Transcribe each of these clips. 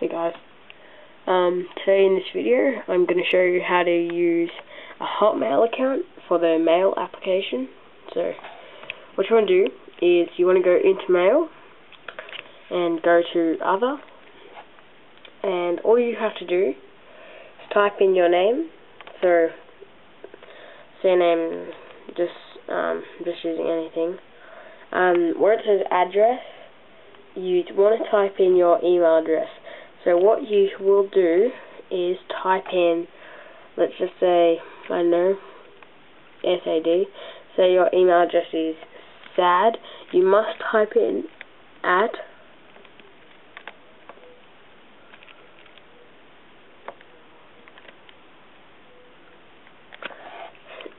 Hey guys, um, today in this video I'm going to show you how to use a Hotmail account for the mail application. So, what you want to do is you want to go into mail and go to other and all you have to do is type in your name. So, say name, just, um, just using anything. Um, where it says address, you want to type in your email address. So what you will do is type in, let's just say, I know, SAD. Say your email address is SAD. You must type in at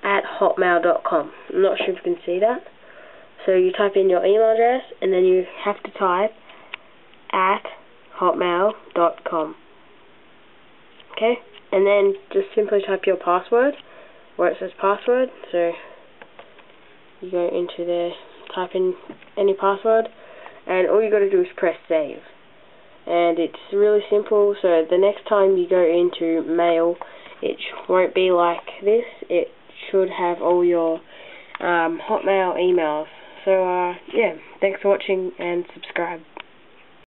at hotmail.com. I'm not sure if you can see that. So you type in your email address and then you have to type at hotmail.com. Okay? And then just simply type your password where it says password. So you go into there, type in any password, and all you got to do is press save. And it's really simple, so the next time you go into mail, it won't be like this. It should have all your um, Hotmail emails. So, uh, yeah, thanks for watching and subscribe.